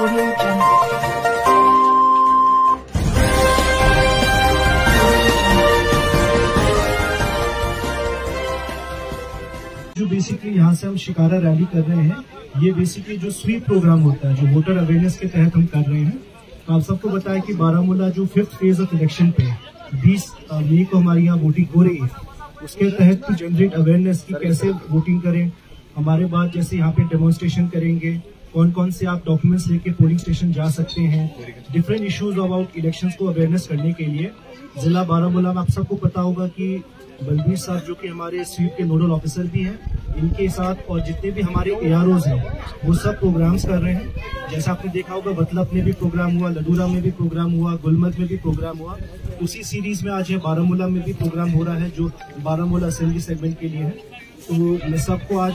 जो बेसिकली यहाँ से हम शिकारा रैली कर रहे हैं, ये बेसिकली जो स्वीप प्रोग्राम होता है, जो वोटर अवेयरनेस के तहत हम कर रहे हैं तो आप सबको बताया कि बारामूला जो फिफ्थ फ़ेज़ ऑफ़ इलेक्शन पे 20 मई को हमारे यहाँ वोटिंग हो रही है। उसके तहत जनरेट अवेयरनेस की कैसे वोटिंग करें। हमारे बाद जैसे यहाँ पे डेमोन्स्ट्रेशन करेंगे कौन कौन से आप डॉक्यूमेंट्स लेके पोलिंग स्टेशन जा सकते हैं? डिफरेंट इश्यूज़ अबाउट इलेक्शंस को अवेयरनेस करने के लिए। जिला बारामूला में आप सबको पता होगा कि बलबीर साहब, जो कि हमारे स्वीप के नोडल ऑफिसर भी हैं, इनके साथ और जितने भी हमारे ए हैं, वो सब प्रोग्राम्स कर रहे हैं। जैसा आपने देखा होगा बतलब में भी प्रोग्राम हुआ लडूरा में भी प्रोग्राम हुआ, गुलमर्ग में भी प्रोग्राम हुआ। उसी सीरीज़ में आज है, बारामूला में भी प्रोग्राम हो रहा है, जो बारामूला असेंबली सेगमेंट के लिए है। तो मैं सबको आज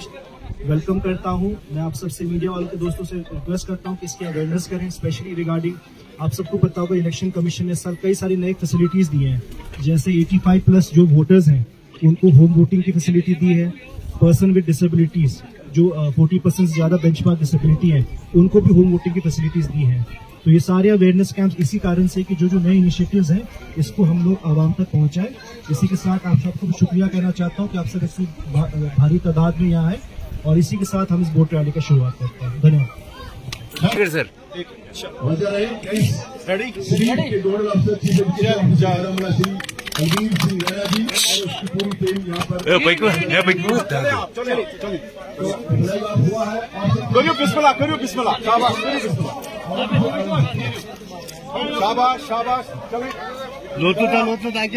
वेलकम करता हूँ। मैं आप सबसे मीडिया वालों के दोस्तों से रिक्वेस्ट करता हूँ कि इसकी अवेयरनेस करें स्पेशली रिगार्डिंग आप सबको पता होगा इलेक्शन कमीशन ने सर कई सारी नई फैसिलिटीज़ दी हैं। जैसे 85 प्लस जो वोटर्स हैं, उनको होम वोटिंग की फैसिलिटी दी है। पर्सन विद डिसेबिलिटीज जो फोर्टी परसेंट ज़्यादा बेंचमार्क डिसेबिलिटी है, उनको भी होम वोटिंग की फैसिलिटीज़ दी हैं। तो ये सारे अवेयरनेस कैंप्स इसी कारण से कि जो जो नए इनिशिएटिव्स हैं, इसको हम लोग आवाम तक पहुंचाएँ। इसी के साथ आप सबको शुक्रिया कहना चाहता हूँ कि आप सब इतनी भारी तादाद में यहाँ आए। और इसी के साथ हम इस बोट रैली का शुरुआत करते हैं। धन्यवाद। सर। के नोडल अफसर सिंह जी और उसकी पूरी टीम यहाँ पर। करियो बिस्मिल्लाह करियो बिस्मिल्लाह। शाबाश करियो बिस्मिल्लाह। शाबाश शाबाश। चले।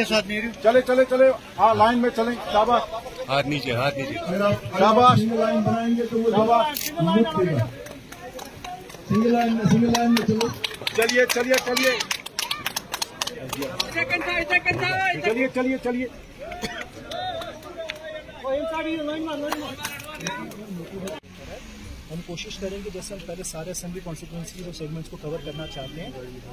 साथ मेरी चले चले चले। हाँ लाइन में चले। शाबाश। हाथ नीचे हाथ नीचे। शाबाश। लाइन बनाएँगे तो वो सिंगल लाइन में सिंगल लाइन में चलो। चलिए चलिए चलिए। चलिए चलिए चलिए। हम कोशिश करेंगे, जैसे हम पहले सारे असेंबली कॉन्स्टिट्यूंसी और सेगमेंट्स को कवर करना चाहते हैं,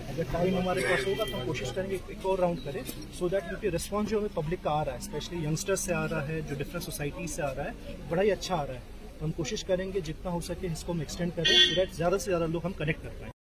अगर टाइम हमारे पास होगा तो हम कोशिश करेंगे एक और राउंड करें सो दैट क्योंकि रिस्पॉन्स जो हमें पब्लिक का आ रहा है स्पेशली यंगस्टर्स से आ रहा है, जो डिफरेंट सोसाइटी से आ रहा है, बड़ा ही अच्छा आ रहा है। तो हम कोशिश करेंगे जितना हो सके इसको हम एक्सटेंड करें सो दैट ज़्यादा से ज़्यादा लोग हम कनेक्ट कर पाएँ।